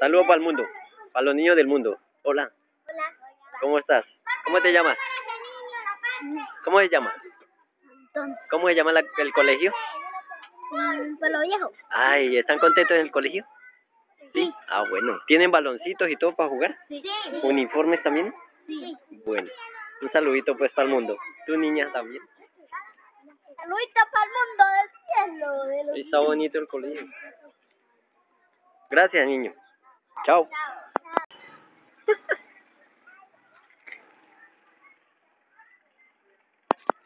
Saludos para el mundo, para los niños del mundo. Hola, Hola. ¿cómo estás? ¿Cómo te llamas? ¿Cómo se llama? ¿Cómo se llama la- el colegio? mm, Pelo viejo. Ay, ¿están contentos en el colegio? Sí. Ah, bueno. ¿Tienen baloncitos y todo para jugar? Sí. ¿Uniformes también? Sí. Bueno. Un saludito pues para el mundo. Tu niña también. Saludito para el mundo del cielo. De los Está bonito el colegio. Gracias, niño. Chao.